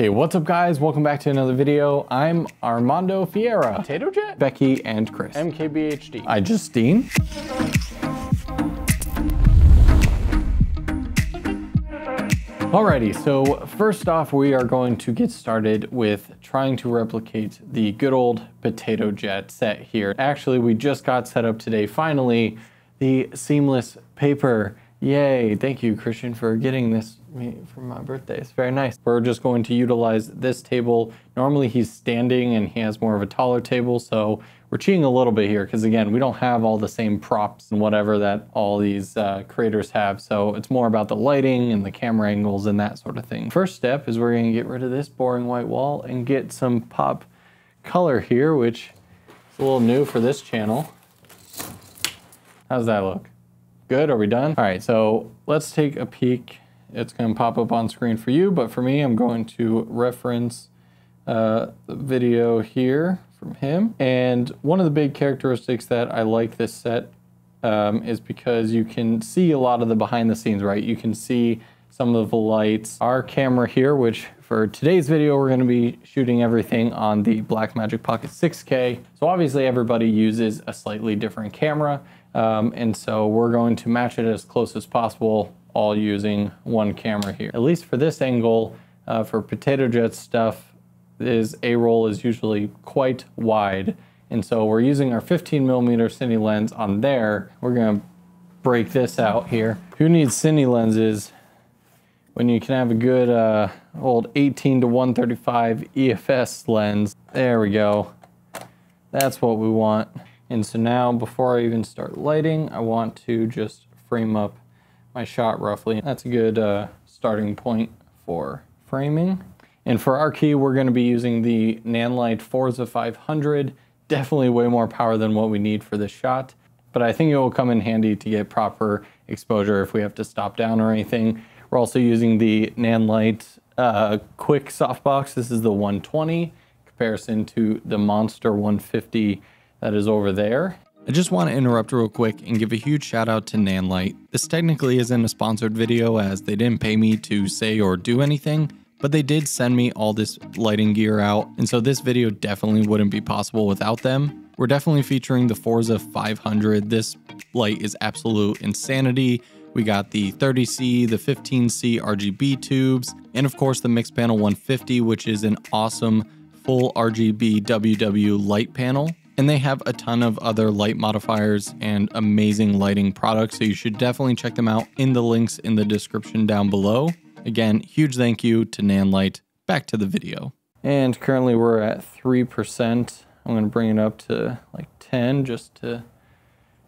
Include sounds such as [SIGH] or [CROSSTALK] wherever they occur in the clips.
Hey, what's up guys? Welcome back to another video. I'm Armando Ferreira. Potato Jet? Becki and Chris. MKBHD. iJustine. Alrighty, so first off, we are going to get started with trying to replicate the good old potato jet set here. Actually, we just got set up today, finally, the seamless paper. Yay, thank you, Christian, for getting this me for my birthday. It's very nice. We're just going to utilize this table. Normally he's standing and he has more of a taller table, so we're cheating a little bit here because again, we don't have all the same props and whatever that all these uh, creators have. So it's more about the lighting and the camera angles and that sort of thing. First step is we're gonna get rid of this boring white wall and get some pop color here, which is a little new for this channel. How's that look? Good, are we done? All right, so let's take a peek it's going to pop up on screen for you, but for me, I'm going to reference uh, the video here from him. And one of the big characteristics that I like this set um, is because you can see a lot of the behind the scenes, right? You can see some of the lights. Our camera here, which for today's video, we're gonna be shooting everything on the Blackmagic Pocket 6K. So obviously everybody uses a slightly different camera. Um, and so we're going to match it as close as possible all using one camera here. At least for this angle, uh, for potato jet stuff, is A-roll is usually quite wide. And so we're using our 15 millimeter cine lens on there. We're gonna break this out here. Who needs cine lenses when you can have a good uh, old 18 to 135 EFS lens? There we go. That's what we want. And so now before I even start lighting, I want to just frame up my shot roughly. That's a good uh, starting point for framing. And for our key, we're gonna be using the Nanlite Forza 500. Definitely way more power than what we need for this shot, but I think it will come in handy to get proper exposure if we have to stop down or anything. We're also using the Nanlite uh, Quick Softbox. This is the 120 comparison to the Monster 150 that is over there. I just want to interrupt real quick and give a huge shout out to Nanlite. This technically isn't a sponsored video as they didn't pay me to say or do anything, but they did send me all this lighting gear out, and so this video definitely wouldn't be possible without them. We're definitely featuring the Forza 500. This light is absolute insanity. We got the 30C, the 15C RGB tubes, and of course the MixPanel 150, which is an awesome full RGB WW light panel. And they have a ton of other light modifiers and amazing lighting products, so you should definitely check them out in the links in the description down below. Again, huge thank you to Nanlite. Back to the video. And currently we're at 3%. I'm gonna bring it up to like 10 just to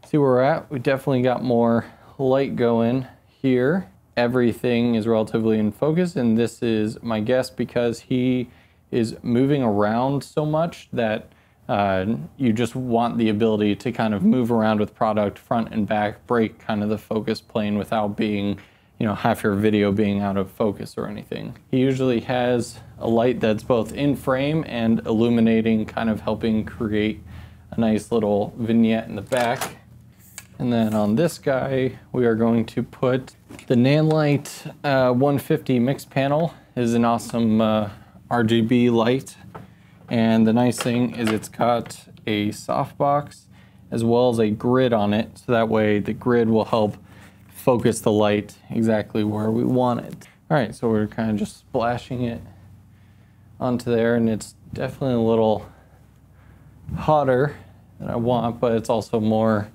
see where we're at. We definitely got more light going here. Everything is relatively in focus and this is my guess because he is moving around so much that uh, you just want the ability to kind of move around with product front and back, break kind of the focus plane without being, you know, half your video being out of focus or anything. He usually has a light that's both in frame and illuminating, kind of helping create a nice little vignette in the back. And then on this guy, we are going to put the Nanlite uh, 150 MixPanel is an awesome uh, RGB light and the nice thing is it's got a softbox as well as a grid on it. So that way the grid will help focus the light exactly where we want it. All right, so we're kind of just splashing it onto there and it's definitely a little hotter than I want, but it's also more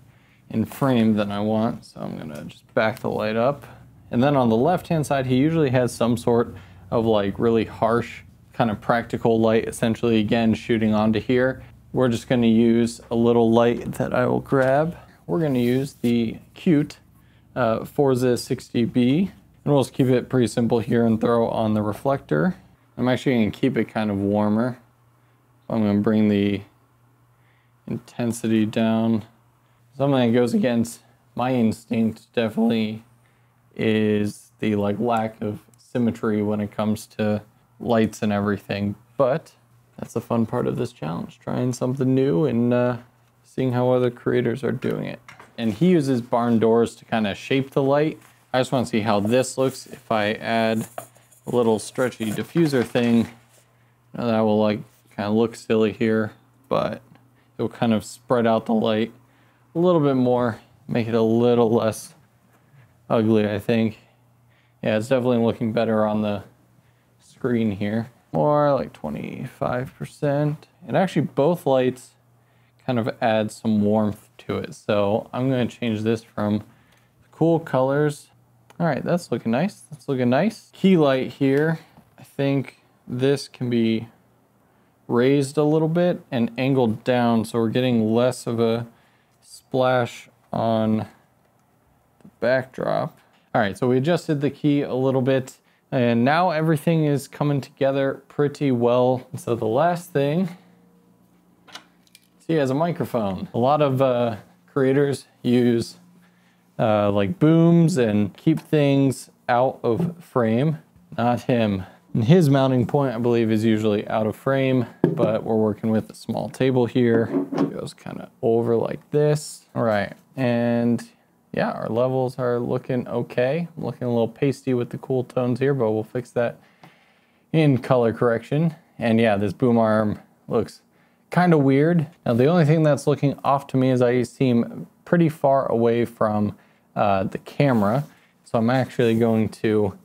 in frame than I want. So I'm gonna just back the light up. And then on the left-hand side, he usually has some sort of like really harsh kind of practical light essentially again shooting onto here. We're just going to use a little light that I will grab. We're going to use the Cute uh, Forza 60B and we'll just keep it pretty simple here and throw on the reflector. I'm actually going to keep it kind of warmer. I'm going to bring the intensity down. Something that goes against my instinct definitely is the like lack of symmetry when it comes to lights and everything. But that's the fun part of this challenge, trying something new and uh, seeing how other creators are doing it. And he uses barn doors to kind of shape the light. I just want to see how this looks if I add a little stretchy diffuser thing. That will like kind of look silly here, but it will kind of spread out the light a little bit more, make it a little less ugly, I think. Yeah, it's definitely looking better on the screen here. More like 25%. And actually both lights kind of add some warmth to it. So I'm gonna change this from cool colors. All right, that's looking nice. That's looking nice. Key light here. I think this can be raised a little bit and angled down so we're getting less of a splash on the backdrop. All right, so we adjusted the key a little bit and now everything is coming together pretty well. So the last thing, see, has a microphone. A lot of uh, creators use uh, like booms and keep things out of frame. Not him. And his mounting point, I believe, is usually out of frame, but we're working with a small table here. It goes kind of over like this. All right, and yeah, our levels are looking okay. I'm looking a little pasty with the cool tones here, but we'll fix that in color correction. And yeah, this boom arm looks kind of weird. Now, the only thing that's looking off to me is I seem pretty far away from uh, the camera. So I'm actually going to,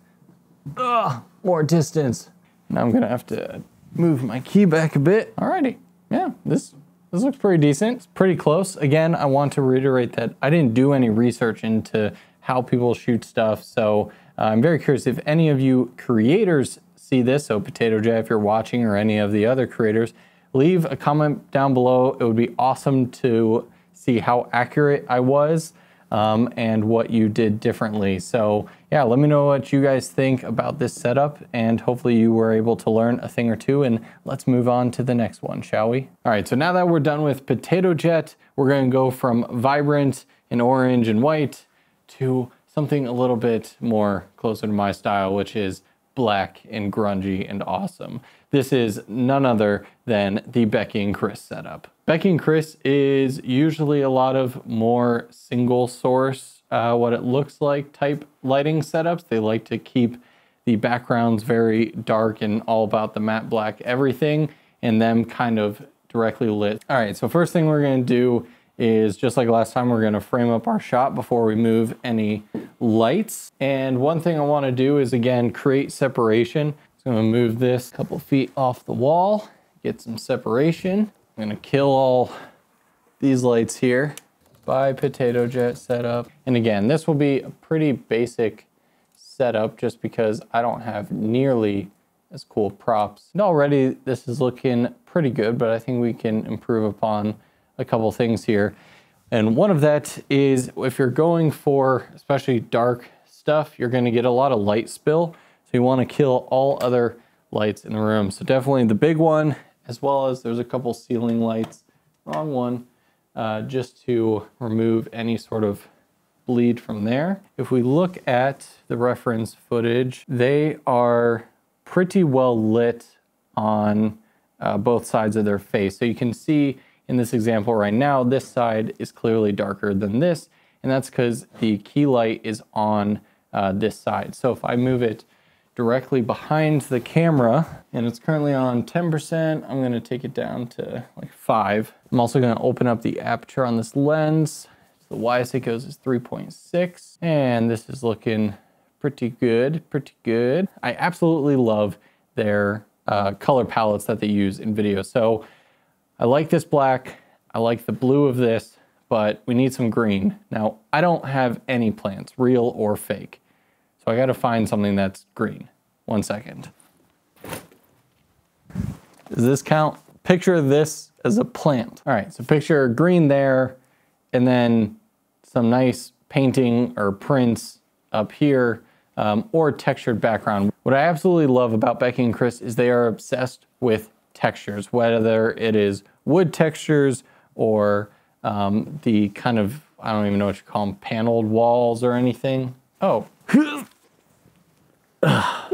ugh, more distance. Now I'm gonna have to move my key back a bit. Alrighty, yeah, this this looks pretty decent. It's pretty close. Again, I want to reiterate that I didn't do any research into how people shoot stuff. So uh, I'm very curious if any of you creators see this. So Potato Jet, if you're watching or any of the other creators, leave a comment down below. It would be awesome to see how accurate I was um, and what you did differently. So yeah, let me know what you guys think about this setup and hopefully you were able to learn a thing or two and let's move on to the next one, shall we? All right, so now that we're done with Potato Jet, we're gonna go from vibrant and orange and white to something a little bit more closer to my style, which is black and grungy and awesome. This is none other than the Becki and Chris setup. Becki and Chris is usually a lot of more single source, uh, what it looks like type lighting setups. They like to keep the backgrounds very dark and all about the matte black everything and them kind of directly lit. All right, so first thing we're gonna do is just like last time, we're gonna frame up our shot before we move any lights. And one thing I wanna do is again, create separation. So I'm gonna move this a couple feet off the wall, get some separation. I'm gonna kill all these lights here by Potato Jet setup. And again, this will be a pretty basic setup just because I don't have nearly as cool props. And already this is looking pretty good, but I think we can improve upon a couple things here. And one of that is if you're going for especially dark stuff, you're gonna get a lot of light spill. So you want to kill all other lights in the room. So definitely the big one, as well as there's a couple ceiling lights, wrong one, uh, just to remove any sort of bleed from there. If we look at the reference footage, they are pretty well lit on uh, both sides of their face. So you can see in this example right now, this side is clearly darker than this, and that's because the key light is on uh, this side. So if I move it directly behind the camera and it's currently on 10%. I'm gonna take it down to like five. I'm also gonna open up the aperture on this lens. So the widest it goes is 3.6 and this is looking pretty good, pretty good. I absolutely love their uh, color palettes that they use in video. So I like this black, I like the blue of this, but we need some green. Now, I don't have any plants, real or fake. So I gotta find something that's green. One second. Does this count? Picture this as a plant. All right, so picture green there, and then some nice painting or prints up here, um, or textured background. What I absolutely love about Becki and Chris is they are obsessed with textures, whether it is wood textures or um, the kind of, I don't even know what you call them, paneled walls or anything. Oh, [COUGHS]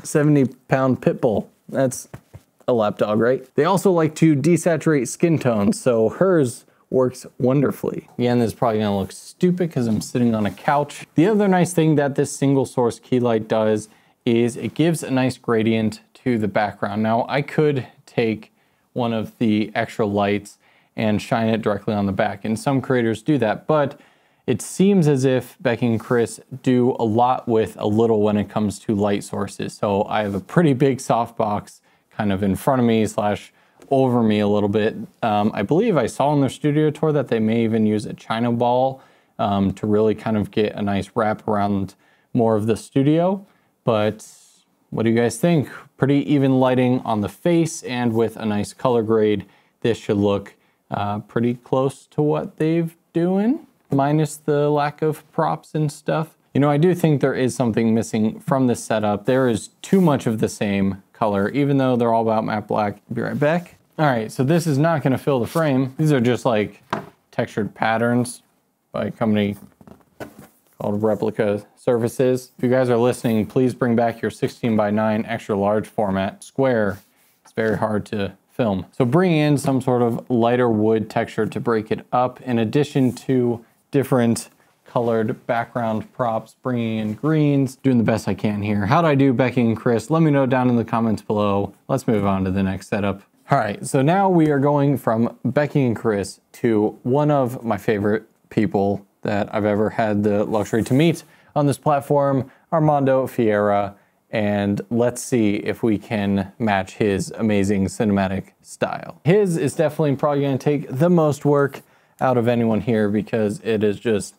70 pound pit bull. That's a lap dog, right? They also like to desaturate skin tones, so hers works wonderfully. Again, this is probably gonna look stupid because I'm sitting on a couch. The other nice thing that this single source key light does is it gives a nice gradient to the background. Now I could take one of the extra lights and shine it directly on the back. And some creators do that, but it seems as if Becki and Chris do a lot with a little when it comes to light sources. So I have a pretty big softbox kind of in front of me slash over me a little bit. Um, I believe I saw in their studio tour that they may even use a China ball um, to really kind of get a nice wrap around more of the studio. But what do you guys think? Pretty even lighting on the face and with a nice color grade, this should look uh, pretty close to what they've doing, minus the lack of props and stuff. You know, I do think there is something missing from this setup. There is too much of the same color, even though they're all about matte black. Be right back. All right, so this is not gonna fill the frame. These are just like textured patterns by company called Replica Surfaces. If you guys are listening, please bring back your 16 by 9 extra large format square. It's very hard to film. So bring in some sort of lighter wood texture to break it up in addition to different colored background props, bringing in greens, doing the best I can here. How'd I do, Becki and Chris? Let me know down in the comments below. Let's move on to the next setup. All right, so now we are going from Becki and Chris to one of my favorite people that I've ever had the luxury to meet on this platform, Armando Ferreira, and let's see if we can match his amazing cinematic style. His is definitely probably gonna take the most work out of anyone here because it is just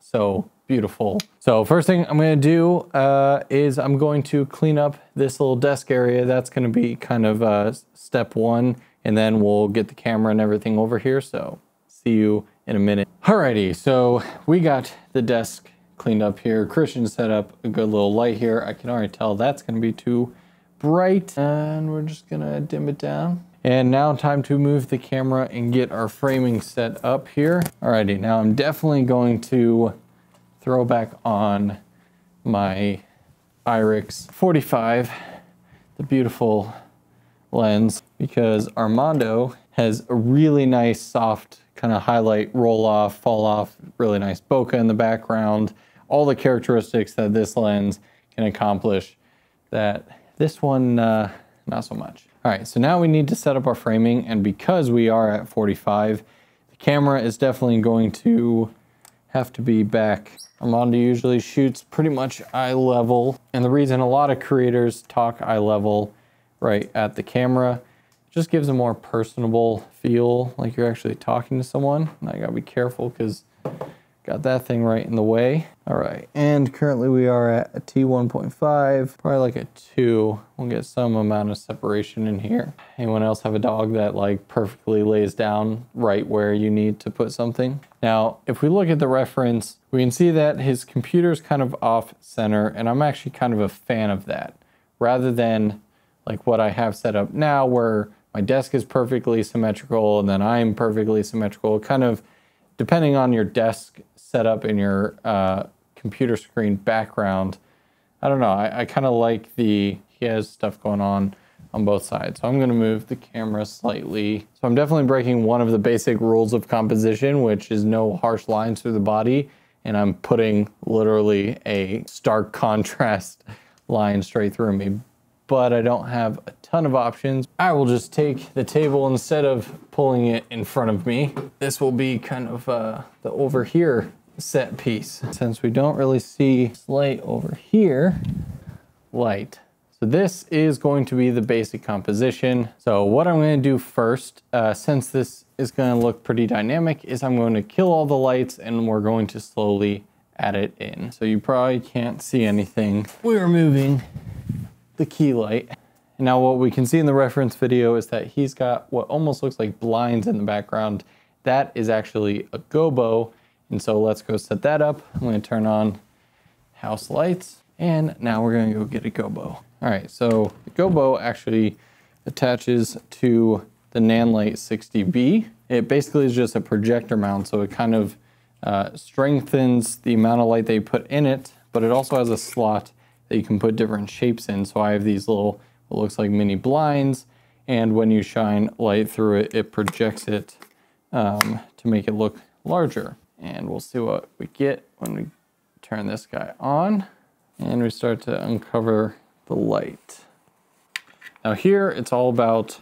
so beautiful. So first thing I'm gonna do uh, is I'm going to clean up this little desk area. That's gonna be kind of uh, step one, and then we'll get the camera and everything over here. So see you in a minute. Alrighty, so we got the desk cleaned up here. Christian set up a good little light here. I can already tell that's gonna be too bright and we're just gonna dim it down. And now time to move the camera and get our framing set up here. Alrighty, now I'm definitely going to throw back on my IRIX 45, the beautiful lens, because Armando has a really nice soft kind of highlight, roll off, fall off, really nice bokeh in the background, all the characteristics that this lens can accomplish that this one, uh, not so much. All right, so now we need to set up our framing and because we are at 45, the camera is definitely going to have to be back. Armando usually shoots pretty much eye level. And the reason a lot of creators talk eye level right at the camera just gives a more personable feel, like you're actually talking to someone. And I gotta be careful because got that thing right in the way. All right, and currently we are at a T1.5, probably like a two. We'll get some amount of separation in here. Anyone else have a dog that like perfectly lays down right where you need to put something? Now, if we look at the reference, we can see that his computer is kind of off center, and I'm actually kind of a fan of that. Rather than like what I have set up now where my desk is perfectly symmetrical and then I'm perfectly symmetrical, kind of depending on your desk setup and your uh, computer screen background. I don't know, I, I kind of like the, he has stuff going on on both sides. So I'm gonna move the camera slightly. So I'm definitely breaking one of the basic rules of composition, which is no harsh lines through the body. And I'm putting literally a stark [LAUGHS] contrast line straight through me but I don't have a ton of options. I will just take the table instead of pulling it in front of me. This will be kind of uh, the over here set piece. Since we don't really see light over here, light. So this is going to be the basic composition. So what I'm gonna do first, uh, since this is gonna look pretty dynamic, is I'm going to kill all the lights and we're going to slowly add it in. So you probably can't see anything. We're moving the key light. Now what we can see in the reference video is that he's got what almost looks like blinds in the background. That is actually a gobo. And so let's go set that up. I'm gonna turn on house lights and now we're gonna go get a gobo. All right, so the gobo actually attaches to the Nanlite 60B. It basically is just a projector mount, so it kind of uh, strengthens the amount of light they put in it, but it also has a slot that you can put different shapes in. So I have these little, what looks like mini blinds, and when you shine light through it, it projects it um, to make it look larger. And we'll see what we get when we turn this guy on. And we start to uncover the light. Now here, it's all about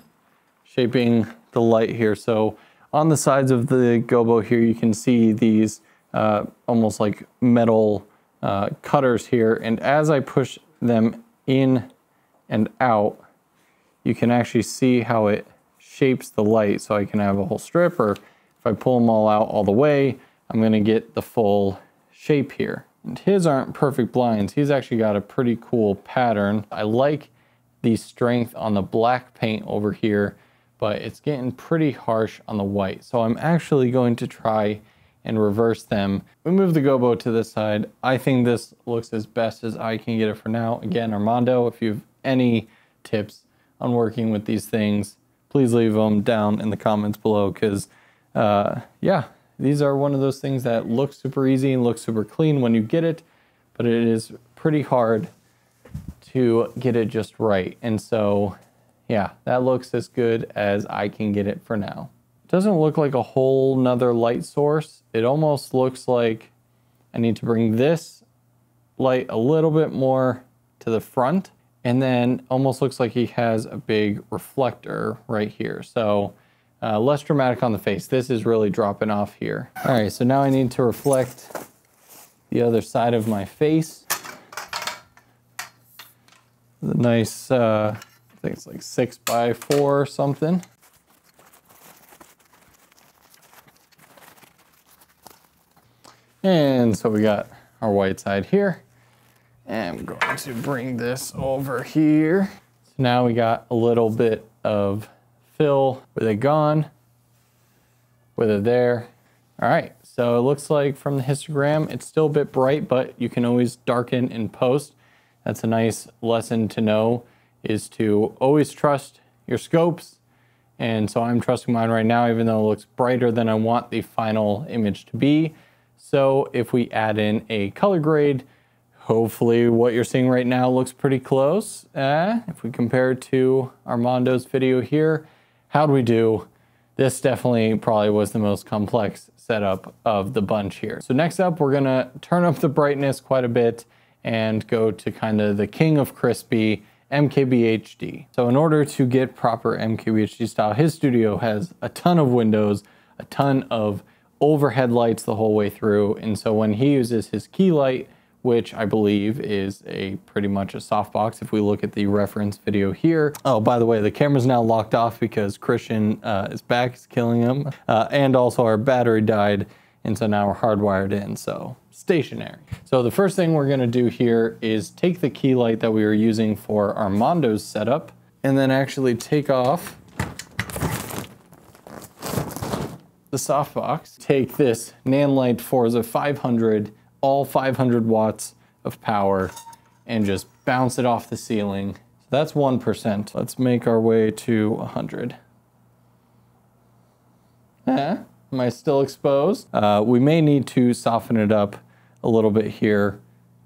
shaping the light here. So on the sides of the gobo here, you can see these uh, almost like metal uh, cutters here. And as I push them in and out, you can actually see how it shapes the light. So I can have a whole strip or if I pull them all out all the way, I'm gonna get the full shape here. And his aren't perfect blinds. He's actually got a pretty cool pattern. I like the strength on the black paint over here, but it's getting pretty harsh on the white. So I'm actually going to try and reverse them. We move the gobo to this side. I think this looks as best as I can get it for now. Again, Armando, if you have any tips on working with these things, please leave them down in the comments below because uh, yeah, these are one of those things that look super easy and look super clean when you get it, but it is pretty hard to get it just right. And so, yeah, that looks as good as I can get it for now. Doesn't look like a whole nother light source. It almost looks like I need to bring this light a little bit more to the front and then almost looks like he has a big reflector right here. So uh, less dramatic on the face. This is really dropping off here. All right, so now I need to reflect the other side of my face. The nice, uh, I think it's like six by four or something. And so we got our white side here. And I'm going to bring this over here. So now we got a little bit of fill. with they gone? with they there? All right, so it looks like from the histogram, it's still a bit bright, but you can always darken in post. That's a nice lesson to know is to always trust your scopes. And so I'm trusting mine right now, even though it looks brighter than I want the final image to be. So if we add in a color grade, hopefully what you're seeing right now looks pretty close. Uh, if we compare to Armando's video here, how'd we do? This definitely probably was the most complex setup of the bunch here. So next up, we're gonna turn up the brightness quite a bit and go to kind of the king of crispy, MKBHD. So in order to get proper MKBHD style, his studio has a ton of windows, a ton of overhead lights the whole way through. And so when he uses his key light, which I believe is a pretty much a softbox if we look at the reference video here. Oh, by the way, the camera's now locked off because Christian, uh, his back is killing him. Uh, and also our battery died. And so now we're hardwired in, so stationary. So the first thing we're gonna do here is take the key light that we were using for Armando's setup and then actually take off the softbox. Take this Nanlite Forza 500 all 500 watts of power and just bounce it off the ceiling. So that's 1%. Let's make our way to 100. Eh, am I still exposed? Uh, we may need to soften it up a little bit here,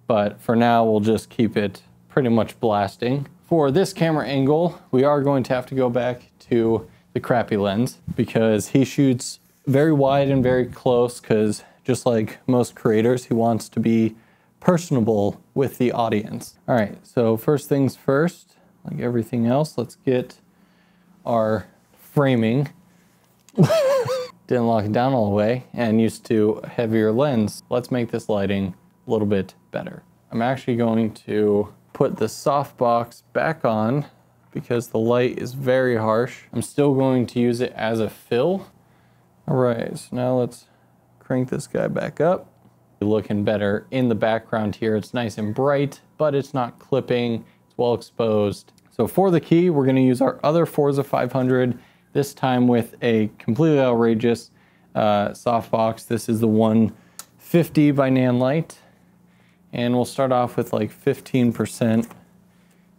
but for now we'll just keep it pretty much blasting. For this camera angle, we are going to have to go back to the crappy lens because he shoots very wide and very close because just like most creators, he wants to be personable with the audience. All right, so first things first, like everything else, let's get our framing. [LAUGHS] Didn't lock it down all the way and used to heavier lens. Let's make this lighting a little bit better. I'm actually going to put the softbox back on because the light is very harsh. I'm still going to use it as a fill. All right, so now let's crank this guy back up. Looking better in the background here. It's nice and bright, but it's not clipping. It's well exposed. So for the key, we're gonna use our other Forza 500, this time with a completely outrageous uh, softbox. This is the 150 by Nanlite. And we'll start off with like 15%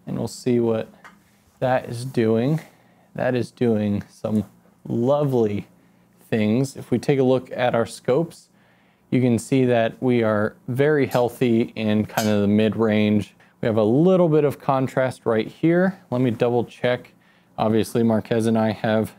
and we'll see what that is doing. That is doing some lovely things. If we take a look at our scopes, you can see that we are very healthy in kind of the mid-range. We have a little bit of contrast right here. Let me double check. Obviously, Marques and I have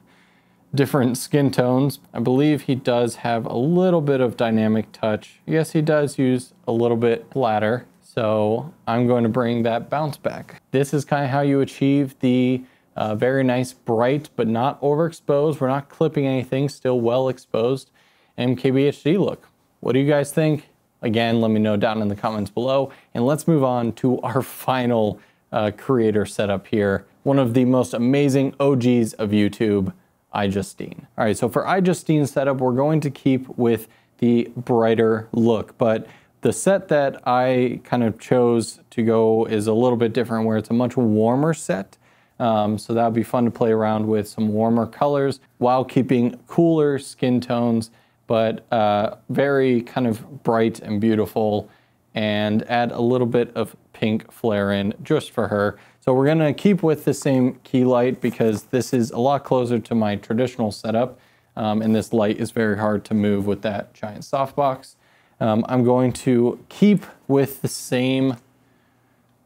different skin tones. I believe he does have a little bit of dynamic touch. Yes, he does use a little bit flatter. So I'm going to bring that bounce back. This is kind of how you achieve the uh, very nice bright but not overexposed. We're not clipping anything, still well exposed MKBHD look. What do you guys think? Again, let me know down in the comments below. And let's move on to our [LAUGHS] final uh, creator setup here. One of the most amazing OGs of YouTube, iJustine. All right, so for iJustine setup, we're going to keep with the brighter look, but the set that I kind of chose to go is a little bit different where it's a much warmer set. Um, so that would be fun to play around with some warmer colors while keeping cooler skin tones, but uh, very kind of bright and beautiful and add a little bit of pink flare in just for her. So we're gonna keep with the same key light because this is a lot closer to my traditional setup. Um, and this light is very hard to move with that giant softbox. Um, I'm going to keep with the same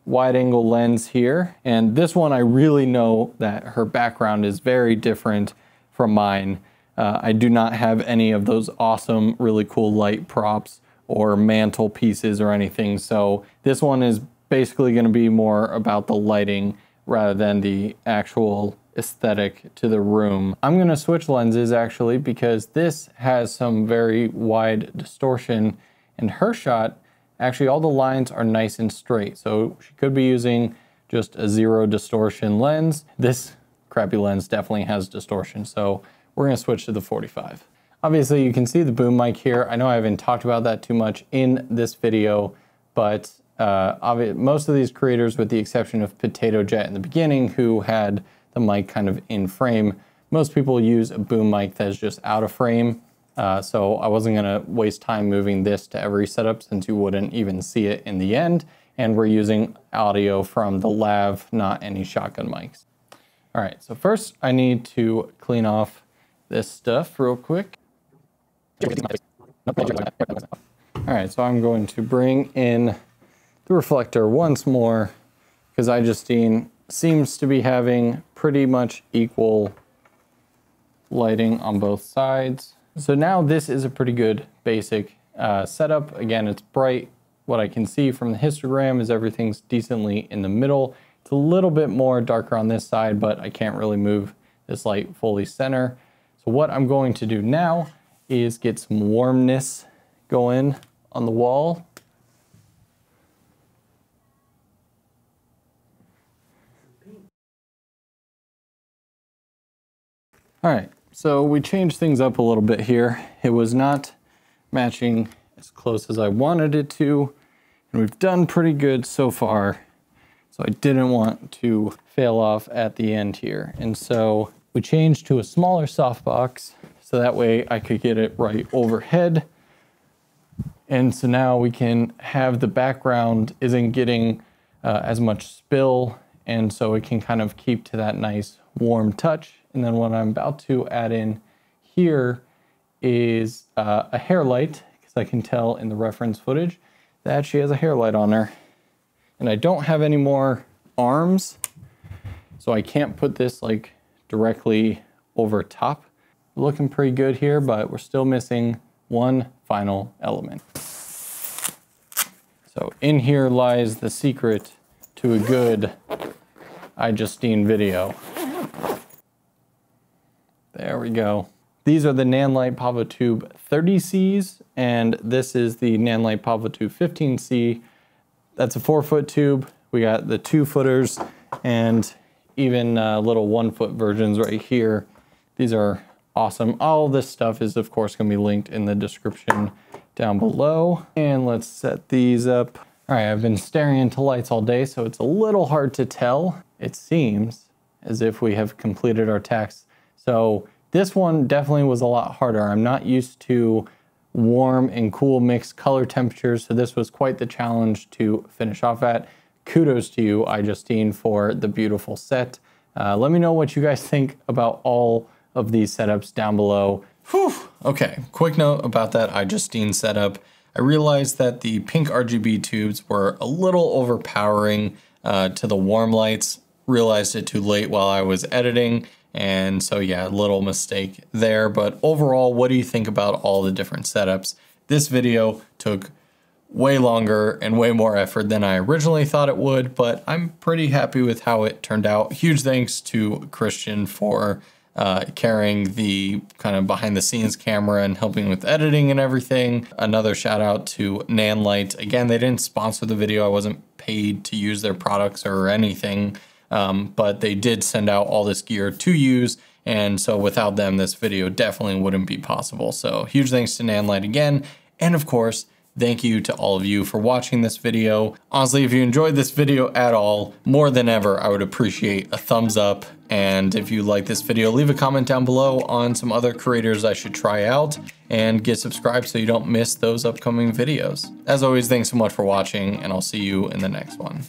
wide angle lens here. And this one, I really know that her background is very different from mine. Uh, I do not have any of those awesome, really cool light props or mantle pieces or anything. So this one is basically gonna be more about the lighting rather than the actual aesthetic to the room. I'm gonna switch lenses actually because this has some very wide distortion and her shot, actually all the lines are nice and straight. So she could be using just a zero distortion lens. This crappy lens definitely has distortion. So we're gonna switch to the 45. Obviously you can see the boom mic here. I know I haven't talked about that too much in this video, but uh, most of these creators, with the exception of Potato Jet in the beginning, who had the mic kind of in frame. Most people use a boom mic that's just out of frame. Uh, so I wasn't gonna waste time moving this to every setup since you wouldn't even see it in the end. And we're using audio from the lav, not any shotgun mics. All right, so first I need to clean off this stuff real quick. All right, so I'm going to bring in the reflector once more because iJustine seems to be having pretty much equal lighting on both sides. So now this is a pretty good basic uh, setup. Again, it's bright. What I can see from the histogram is everything's decently in the middle. It's a little bit more darker on this side, but I can't really move this light fully center. So what I'm going to do now is get some warmness going on the wall. All right, so we changed things up a little bit here. It was not matching as close as I wanted it to, and we've done pretty good so far. So I didn't want to fail off at the end here. And so we changed to a smaller softbox so that way I could get it right overhead. And so now we can have the background isn't getting uh, as much spill and so it can kind of keep to that nice warm touch and then what I'm about to add in here is uh, a hair light, because I can tell in the reference footage that she has a hair light on her. And I don't have any more arms, so I can't put this like directly over top. Looking pretty good here, but we're still missing one final element. So in here lies the secret to a good iJustine video. There we go. These are the Nanlite PavoTube 30Cs, and this is the Nanlite PavoTube 15C. That's a four foot tube. We got the two footers and even uh, little one foot versions right here. These are awesome. All this stuff is of course gonna be linked in the description down below. And let's set these up. All right, I've been staring into lights all day, so it's a little hard to tell. It seems as if we have completed our tasks so this one definitely was a lot harder. I'm not used to warm and cool mixed color temperatures, so this was quite the challenge to finish off at. Kudos to you, iJustine, for the beautiful set. Uh, let me know what you guys [LAUGHS] think about all of these setups down below. Whew. Okay, quick note about that iJustine setup. I realized that the pink RGB tubes were a little overpowering uh, to the warm lights. Realized it too late while I was editing. And so yeah, little mistake there. But overall, what do you think about all the different setups? This video took way longer and way more effort than I originally thought it would, but I'm pretty happy with how it turned out. Huge thanks to Christian for uh, carrying the kind of behind the scenes camera and helping with editing and everything. Another shout out to Nanlite. Again, they didn't sponsor the video. I wasn't paid to use their products or anything, um, but they did send out all this gear to use. And so without them, this video definitely wouldn't be possible. So huge thanks to Nanlite again. And of course, Thank you to all of you for watching this video. Honestly, if you enjoyed this video at all, more than ever, I would appreciate a thumbs up. And if you like this video, leave a comment down below on some other creators I should try out and get subscribed so you don't miss those upcoming videos. As always, thanks so much for watching and I'll see you in the next one.